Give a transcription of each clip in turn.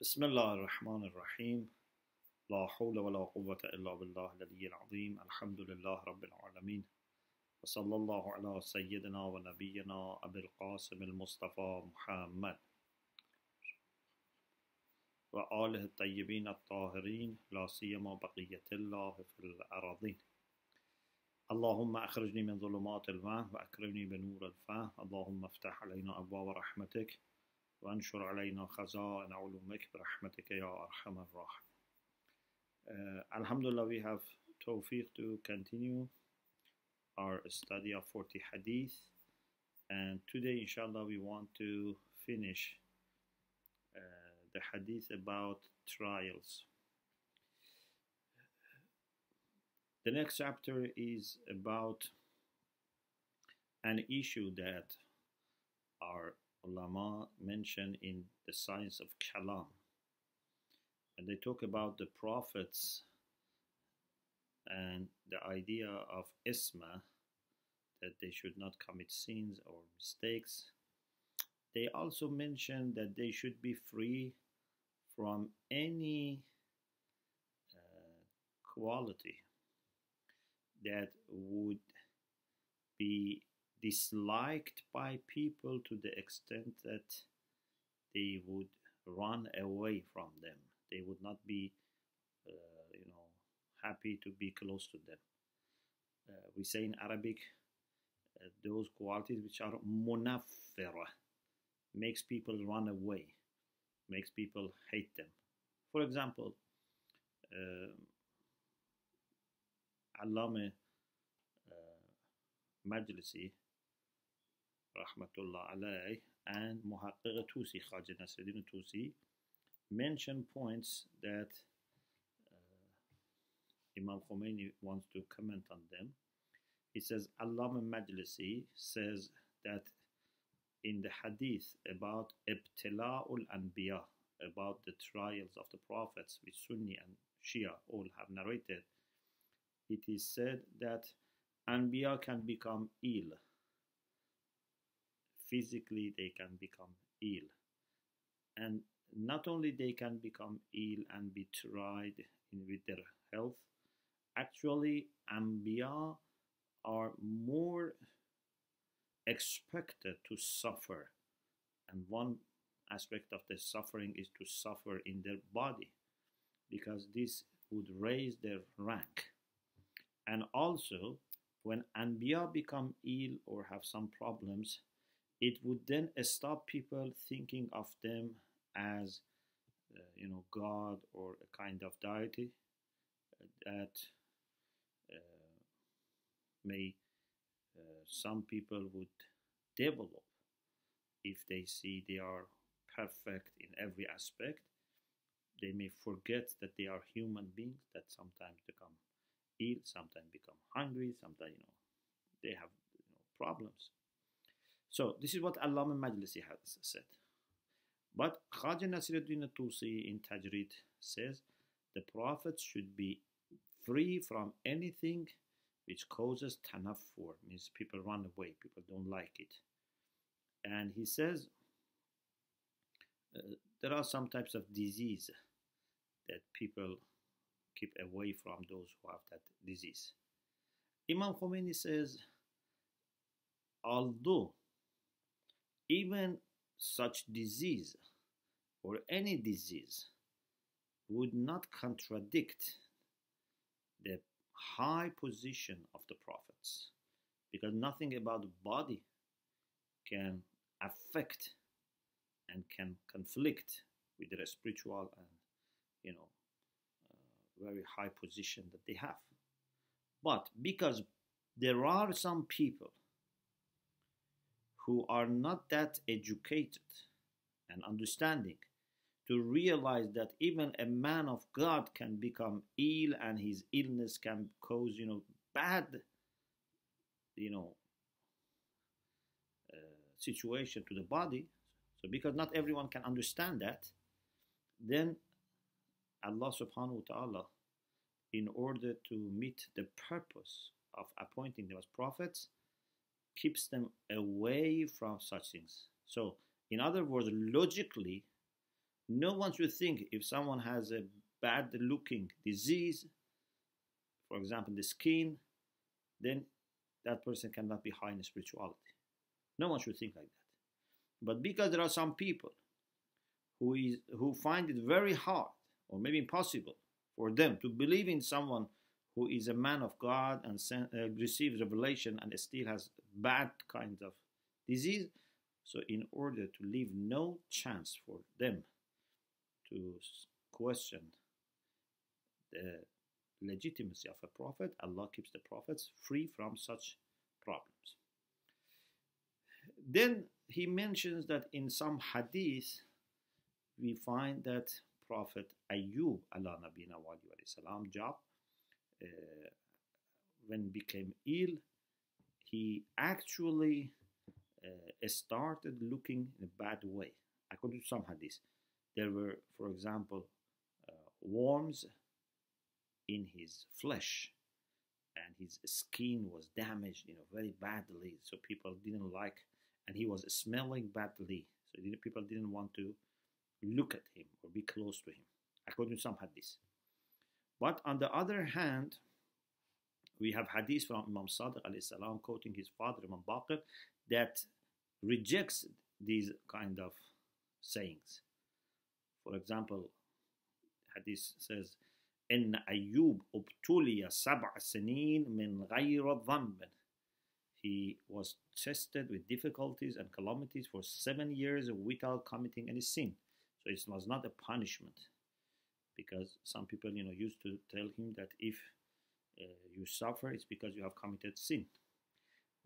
بسم الله الرحمن الرحيم. لا حول ولا قوة إلا بالله العلي العظيم. الحمد لله رب العالمين. وصلى الله على سيدنا ونبينا أبي القاسم المصطفى محمد. وآله الطيبين الطاهرين لا سيما بقية الله في الأراضين. اللهم أخرجني من ظلمات الوهم وأكرمني بنور الفهم. اللهم افتح علينا أبواب رحمتك. وانشر علينا خزائن علومك برحمتك يا أرحم الراحمين uh, Alhamdulillah we have tawfiq to continue our study of 40 hadith and today inshallah we want to finish uh, the hadith about trials the next chapter is about an issue that our ulama mention in the science of kalam. And they talk about the prophets and the idea of isma, that they should not commit sins or mistakes. They also mention that they should be free from any uh, quality that would be disliked by people to the extent that they would run away from them. They would not be, uh, you know, happy to be close to them. Uh, we say in Arabic, uh, those qualities which are munaffira, makes people run away, makes people hate them. For example, uh, Allama uh, Majlisi rahmatullah alayh, and Muhaqqiq Tusi, Khaja Nasruddin Tusi, mention points that uh, Imam Khomeini wants to comment on them. He says, Allama Majlisi says that in the hadith about Ibtila'ul Anbiya, about the trials of the prophets, which Sunni and Shia all have narrated, it is said that Anbiya can become ill physically they can become ill. And not only they can become ill and be tried in with their health actually anbiya are more expected to suffer. And one aspect of the suffering is to suffer in their body because this would raise their rank. And also when anbiya become ill or have some problems it would then stop people thinking of them as uh, you know god or a kind of deity uh, that uh, may uh, some people would develop if they see they are perfect in every aspect. They may forget that they are human beings that sometimes become ill sometimes become hungry sometimes you know they have you know, problems so this is what Allama Majlisi has said. But Khaja Nasiruddin Tusi in Tajrid says the prophets should be free from anything which causes tanafur, means people run away, people don't like it. And he says uh, there are some types of disease that people keep away from those who have that disease. Imam Khomeini says, although even such disease or any disease would not contradict the high position of the prophets because nothing about the body can affect and can conflict with their spiritual and you know uh, very high position that they have. But because there are some people who are not that educated and understanding to realize that even a man of God can become ill and his illness can cause, you know, bad, you know, uh, situation to the body. So because not everyone can understand that, then Allah subhanahu wa ta'ala, in order to meet the purpose of appointing them as prophets, keeps them away from such things. So, in other words, logically, no one should think if someone has a bad looking disease, for example, the skin, then that person cannot be high in spirituality. No one should think like that. But because there are some people who is who find it very hard or maybe impossible for them to believe in someone who is a man of God and uh, receives revelation and still has bad kinds of disease. So, in order to leave no chance for them to question the legitimacy of a prophet, Allah keeps the prophets free from such problems. Then he mentions that in some hadith, we find that Prophet Ayub, Allah Nabina wa salam, job, when became ill, he actually uh, started looking in a bad way. According to some hadith, there were, for example, uh, worms in his flesh and his skin was damaged you know very badly. So people didn't like and he was smelling badly. So people didn't want to look at him or be close to him. According to some hadith but on the other hand we have hadith from Imam Sadiq salam quoting his father Imam Baqir that rejects these kind of sayings for example hadith says إن أيوب ابتلي سبع سنين من غير ذنب he was tested with difficulties and calamities for seven years without committing any sin. So it was not a punishment, because some people, you know, used to tell him that if uh, you suffer, it's because you have committed sin.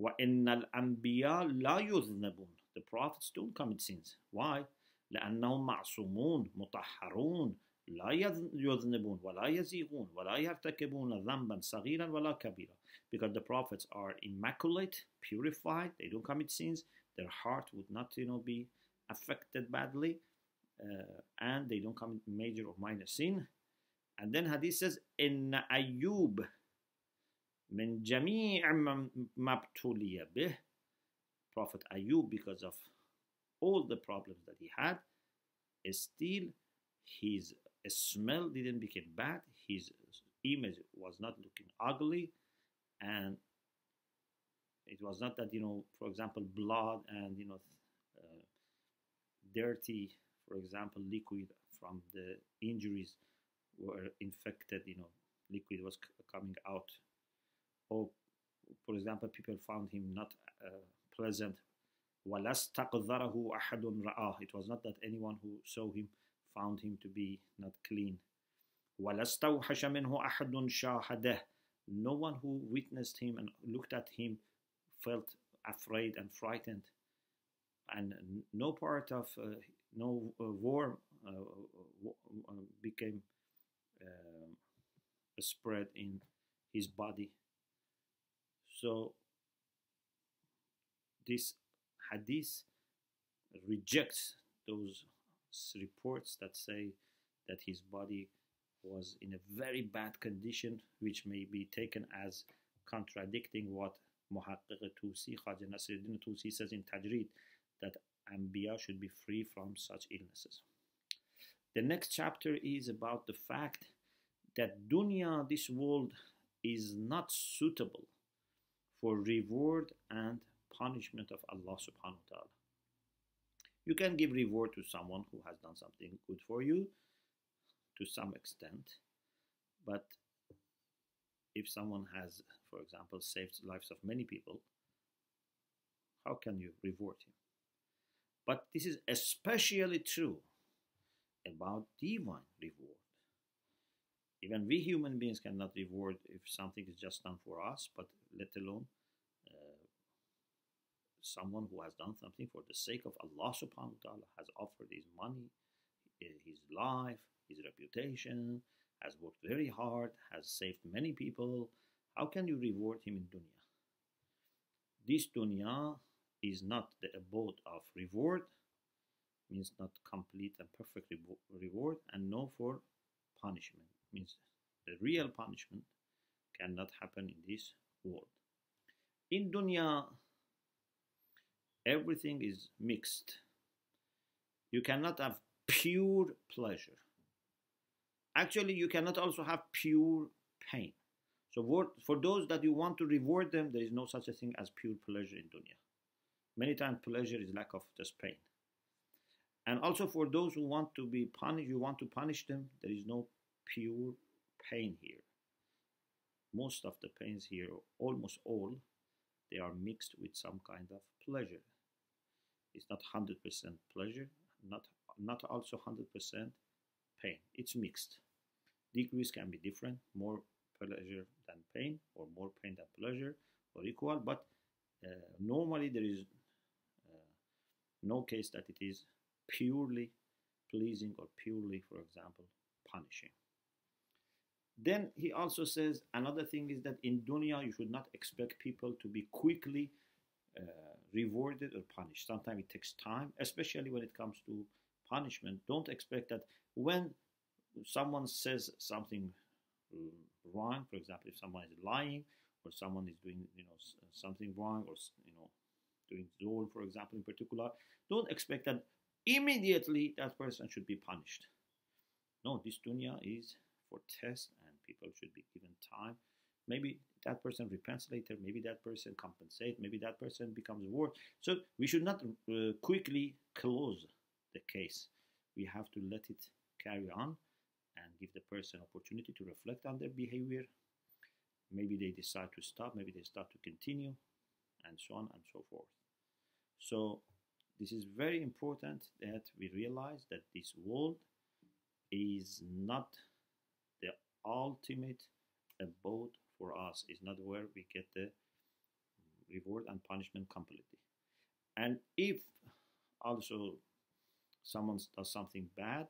وَإِنَّ الْأَنْبِيَاء لَا يُذْنَبُونَ The prophets don't commit sins. Why? لأنهم معصومون مطهرون لا يذنبون ولا يزيغون ولا يرتكبون ذنبا صغيرا ولا كبيرا because the prophets are immaculate purified they don't commit sins their heart would not you know be affected badly uh, and they don't commit major or minor sin and then hadith says in ayyub من جميع ما ابتلي به prophet ayub because of all the problems that he had still his smell didn't become bad his image was not looking ugly and it was not that you know for example blood and you know uh, dirty for example liquid from the injuries were infected you know liquid was coming out or for example people found him not uh, pleasant it was not that anyone who saw him found him to be not clean. No one who witnessed him and looked at him felt afraid and frightened. And no part of, uh, no uh, worm uh, uh became spread in his body. So this hadith rejects those reports that say that his body was in a very bad condition, which may be taken as contradicting what Muhaqqiq Tusi, Khaja Nasruddin Tusi says in Tajrid, that Anbiya should be free from such illnesses. The next chapter is about the fact that dunya, this world, is not suitable for reward and punishment of Allah subhanahu wa ta'ala. You can give reward to someone who has done something good for you to some extent, but if someone has, for example, saved lives of many people, how can you reward him? But this is especially true about divine reward. Even we human beings cannot reward if something is just done for us, but let alone uh, someone who has done something for the sake of Allah subhanahu wa ta'ala, has offered his money, uh, his life, his reputation, has worked very hard, has saved many people. How can you reward him in dunya? This dunya is not the abode of reward, means not complete and perfect reward, and no for punishment, means the real punishment cannot happen in this world. In dunya, everything is mixed. You cannot have pure pleasure. Actually, you cannot also have pure pain. So for, those that you want to reward them, there is no such a thing as pure pleasure in dunya. Many times pleasure is lack of just pain. And also for those who want to be punished, you want to punish them, there is no pure pain here. Most of the pains here, almost all, they are mixed with some kind of pleasure. It's not 100% pleasure, not, not also 100% pain. It's mixed. Degrees can be different, more pleasure than pain, or more pain than pleasure, or equal, but uh, normally there is no case that it is purely pleasing or purely, for example, punishing. Then he also says another thing is that in dunya you should not expect people to be quickly uh, rewarded or punished. Sometimes it takes time, especially when it comes to punishment. Don't expect that when someone says something wrong, for example, if someone is lying or someone is doing you know something wrong or you know doing zulm, for example, in particular, don't expect that immediately that person should be punished. No, this dunya is for test and people should be given time. Maybe that person repents later, maybe that person compensates, maybe that person becomes worse. So we should not uh, quickly close the case. We have to let it carry on and give the person opportunity to reflect on their behavior. Maybe they decide to stop, maybe they start to continue, and so on and so forth. So this is very important that we realize that this world is not the ultimate abode for us, is not where we get the reward and punishment completely. And if also someone does something bad,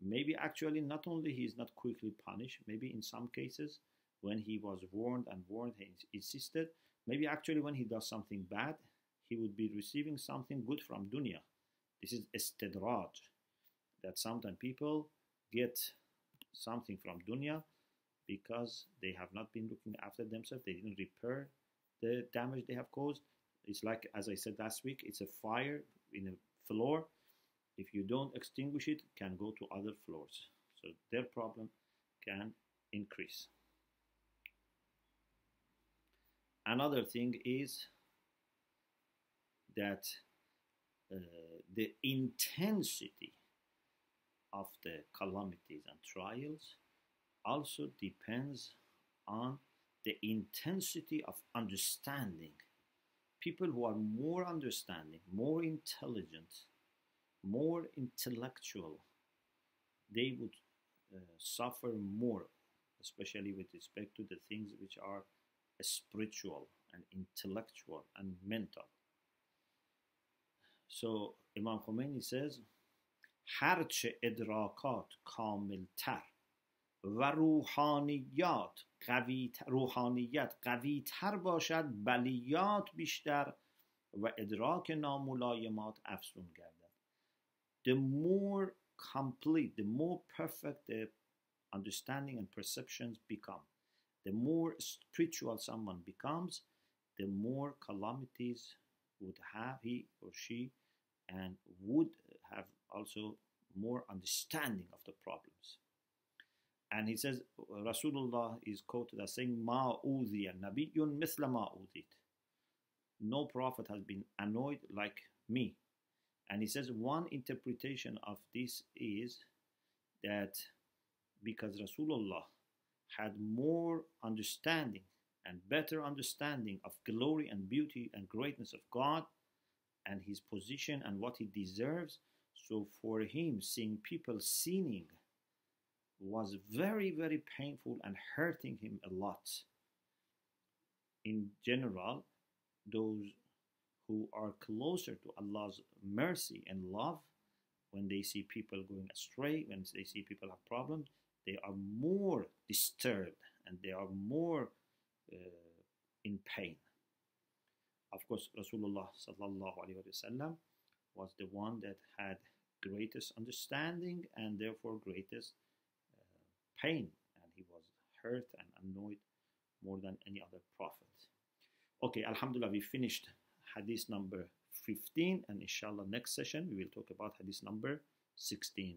maybe actually not only he is not quickly punished, maybe in some cases when he was warned and warned, he insisted, maybe actually when he does something bad, he would be receiving something good from dunya. This is istidraj, that sometimes people get something from dunya because they have not been looking after themselves, they didn't repair the damage they have caused. It's like, as I said last week, it's a fire in a floor. If you don't extinguish it, it can go to other floors. So their problem can increase. Another thing is that uh, the intensity of the calamities and trials also depends on the intensity of understanding. People who are more understanding, more intelligent, more intellectual, they would uh, suffer more, especially with respect to the things which are spiritual and intellectual and mental. So Imam Khomeini says هرچه ادراکات کاملتر و روحانیات قوی روحانیت قوی تر باشد بلیات بیشتر و ادراک ناملایمات افزون گردد the more complete the more perfect the understanding and perceptions become the more spiritual someone becomes the more calamities would have he or she and would have also more understanding of the problems. And he says, Rasulullah is quoted as saying, Ma udhiya nabiyyun misla ma. No prophet has been annoyed like me. And he says, one interpretation of this is that because Rasulullah had more understanding and better understanding of glory and beauty and greatness of God and his position and what he deserves. So for him, seeing people sinning was very, very painful and hurting him a lot. In general, those who are closer to Allah's mercy and love, when they see people going astray, when they see people have problems, they are more disturbed and they are more uh, in pain. Of course, Rasulullah sallallahu alaihi wasallam was the one that had greatest understanding and therefore greatest uh, pain, and he was hurt and annoyed more than any other prophet. Okay, Alhamdulillah, we finished hadith number 15, and inshallah, next session we will talk about hadith number 16